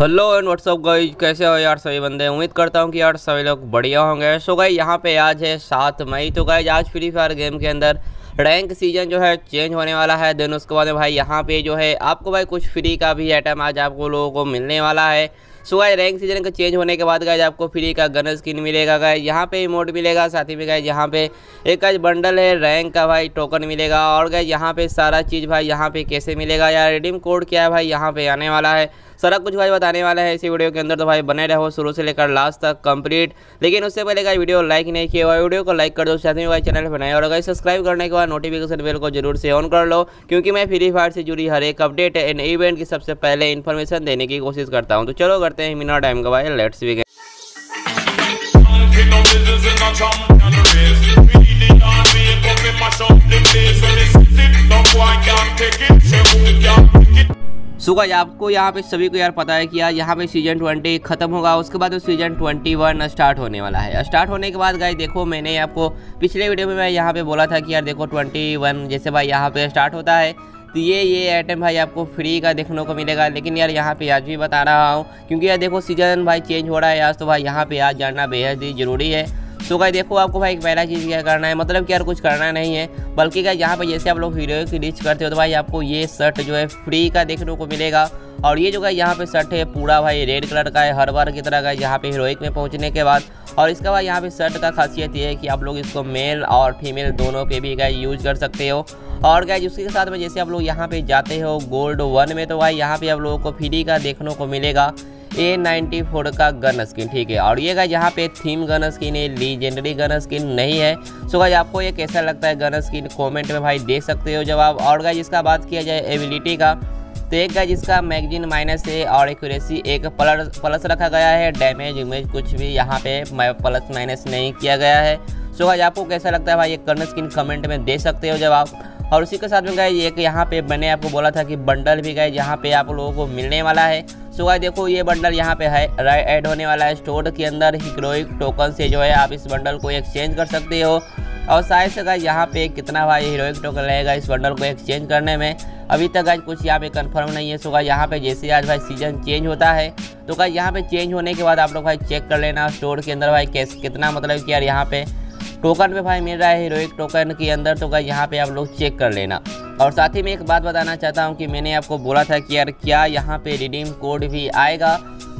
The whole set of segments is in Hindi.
हेलो एंड व्हाट्सअप गई कैसे हो यार सभी बंदे? उम्मीद करता हूँ कि यार सभी लोग बढ़िया होंगे। सो गई यहाँ पे आज है सात मई। तो गाइज़ आज फ्री फायर गेम के अंदर रैंक सीज़न जो है चेंज होने वाला है। देन उसके बाद भाई, यहाँ पे जो है, आपको भाई कुछ फ्री का भी आइटम आज आपको लोगों को मिलने वाला है। सो गाइज़ रैंक सीज़न का चेंज होने के बाद गाइज़ आपको फ्री का गन स्किन मिलेगा गाइज़ यहाँ पे इमोट मिलेगा, साथ ही में गाइज़ यहाँ पे एक गाइज़ बंडल है रैंक का भाई टोकन मिलेगा. और गाइज़ यहाँ पे सारा चीज़ भाई, यहाँ पे कैसे मिलेगा या रिडीम कोड क्या है भाई? यहाँ पे आने वाला है. सारा कुछ भाई बताने वाला है इसी वीडियो के अंदर तो भाई बने रहो शुरू से लेकर लास्ट तक कंप्लीट लेकिन उससे पहले का वीडियो लाइक नहीं किया हुआ वीडियो को लाइक कर दो, साथ ही भाई चैनल बनाए और अगर सब्सक्राइब करने के बाद नोटिफिकेशन बेल को ज़रूर से ऑन कर लो, क्योंकि मैं फ्री फायर से जुड़ी हर एक अपडेट एंड इवेंट की सबसे पहले इन्फॉर्मेशन देने की कोशिश करता हूँ. तो चलो करते हैं मिनट टाइम भाई लेट्स भी सुगा आपको यहाँ पे सभी को यार पता है कि यार यहाँ पे सीज़न ट्वेंटी खत्म होगा, उसके बाद सीज़न ट्वेंटी वन स्टार्ट होने वाला है। स्टार्ट होने के बाद गाय देखो मैंने आपको पिछले वीडियो में मैं यहाँ पे बोला था कि यार देखो ट्वेंटी वन जैसे भाई यहाँ पे स्टार्ट होता है। तो ये ये आइटम भाई आपको फ्री का देखने को मिलेगा। लेकिन यार यहाँ पे आज भी बता रहा हूँ, क्योंकि यार देखो सीज़न भाई चेंज हो रहा है आज तो भाई यहाँ पे आज जानना बेहद ही ज़रूरी है। तो भाई देखो आपको भाई पहला चीज़ क्या करना है? मतलब कि यार कुछ करना नहीं है। बल्कि क्या यहाँ पर जैसे आप लोग हीरो की रीच करते हो तो भाई आपको ये शर्ट जो है फ्री का देखने को मिलेगा। और ये जो है यहाँ पे शर्ट है, पूरा भाई रेड कलर का है, हर बार की तरह का यहाँ पे हीरोइक में पहुँचने के बाद। और इसके बाद यहाँ पे शर्ट का खासियत ये है कि आप लोग इसको मेल और फीमेल दोनों पे भी गाय यूज़ कर सकते हो। और गाय उसके साथ में जैसे आप लोग यहाँ पे जाते हो गोल्ड वन में तो भाई यहाँ पे आप लोगों को फ्री का देखने को मिलेगा। ए नाइन्टी फोर का गन स्किन ठीक है। और ये गाइज़ यहाँ पे थीम गन स्किन है लीजेंडरी गन स्किन नहीं है। सो गाइज़ आपको ये कैसा लगता है गन स्किन कमेंट में भाई दे सकते हो जवाब। और गाइज़ इसका बात किया जाए एबिलिटी का तो एक गाइज़ इसका मैगजीन माइनस है और एक्यूरेसी एक प्लस प्लस रखा गया है। डैमेज उमेज कुछ भी यहाँ पे प्लस माइनस नहीं किया गया है। सो गाइज़ आपको कैसा लगता है भाई? ये गन स्किन कमेंट में दे सकते हो जवाब। और उसी के साथ में गए एक यहाँ पे मैंने आपको बोला था कि बंडल भी गए जहाँ पे आप लोगों को मिलने वाला है। सो गाइस देखो, ये बंडल यहाँ पे है ऐड होने वाला है। स्टोर के अंदर हीरोइक टोकन से जो है आप इस बंडल को एक्सचेंज कर सकते हो। और शायद से गाइस यहाँ पे कितना भाई हीरोइक टोकन रहेगा इस बंडल को एक्सचेंज करने में? अभी तक गाइस कुछ यहाँ पे कंफर्म नहीं है। सो गाइस यहाँ पे जैसे आज भाई सीज़न चेंज होता है तो गाइस यहाँ पे चेंज होने के बाद आप लोग भाई चेक कर लेना स्टोर के अंदर भाई कैसे, कितना मतलब कि यार यहाँ पे टोकन में भाई मिल रहा है हीरोइक टोकन के अंदर तो गाइस यहाँ पे आप लोग चेक कर लेना। और साथ ही में एक बात बताना चाहता हूँ कि मैंने आपको बोला था कि यार क्या यहाँ पे रिडीम कोड भी आएगा?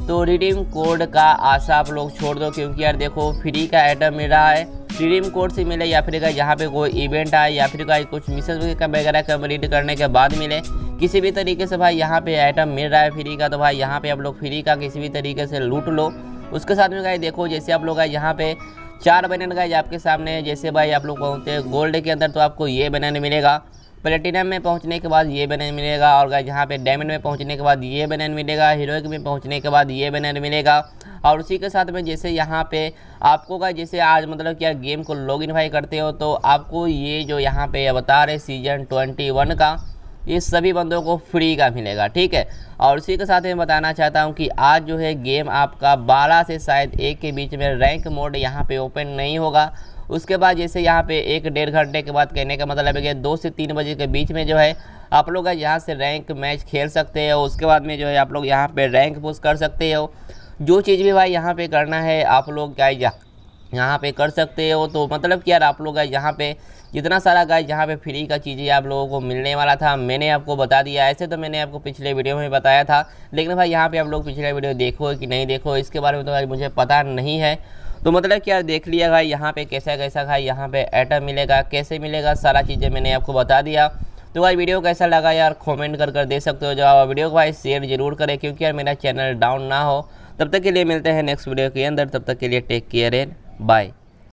तो रिडीम कोड का आशा आप लोग छोड़ दो, क्योंकि यार देखो फ्री का आइटम मिल रहा है। रिडीम कोड से मिले या फिर का यहाँ पे कोई इवेंट आए या फिर कोई कुछ मिशन वगैरह कंप्लीट करने के बाद मिले। किसी भी तरीके से भाई यहाँ पे आइटम मिल रहा है फ्री का तो भाई यहाँ पे आप लोग फ्री का किसी भी तरीके से लूट लो। उसके साथ में गाय देखो, जैसे आप लोग यहाँ पे चार बैनर गाइज़ आपके सामने है। जैसे भाई आप लोग पहुँचते हैं गोल्ड के अंदर तो आपको ये बैनर मिलेगा। प्लेटिनम में पहुँचने के बाद ये बैनर मिलेगा। और गाइज़ यहाँ पे डायमंड में पहुँचने के बाद ये बैनर मिलेगा। हीरोइक में पहुँचने के बाद ये बैनर मिलेगा। और उसी के साथ में जैसे यहाँ पे आपको का जैसे आज मतलब क्या गेम को लॉग इन भाई करते हो तो आपको ये जो यहाँ पे अवतार है, सीज़न ट्वेंटी वन का ये सभी बंदों को फ्री का मिलेगा, ठीक है? और उसी के साथ मैं बताना चाहता हूँ कि आज जो है गेम आपका बारह से शायद एक के बीच में रैंक मोड यहाँ पे ओपन नहीं होगा। उसके बाद जैसे यहाँ पे एक डेढ़ घंटे के बाद कहने का मतलब है कि दो से तीन बजे के बीच में जो है आप लोग यहाँ से रैंक मैच खेल सकते हो, उसके बाद में जो है आप लोग यहाँ पे रैंक पुश कर सकते हो। जो चीज़ भी भाई यहाँ पे करना है आप लोग क्या यहाँ पे कर सकते हो तो मतलब कि यार आप लोग यहाँ पे जितना सारा गाइज़ यहाँ पे फ्री का चीज़ें आप लोगों को मिलने वाला था, मैंने आपको बता दिया, ऐसे तो मैंने आपको पिछले वीडियो में बताया था, लेकिन भाई यहाँ पे आप लोग पिछले वीडियो देखो कि नहीं देखो, इसके बारे में तो भाई मुझे पता नहीं है। तो मतलब क्या देख लिया भाई, यहाँ पे कैसा कैसा भाई, यहाँ पे आइटम मिलेगा, कैसे मिलेगा, सारा चीज़ें मैंने आपको बता दिया। तो भाई वीडियो कैसा लगा यार कमेंट कर कर दे सकते हो, जब वीडियो को भाई शेयर ज़रूर करें, क्योंकि यार मेरा चैनल डाउन ना हो। तब तक के लिए मिलते हैं नेक्स्ट वीडियो के अंदर, तब तक के लिए टेक केयर एंड बाय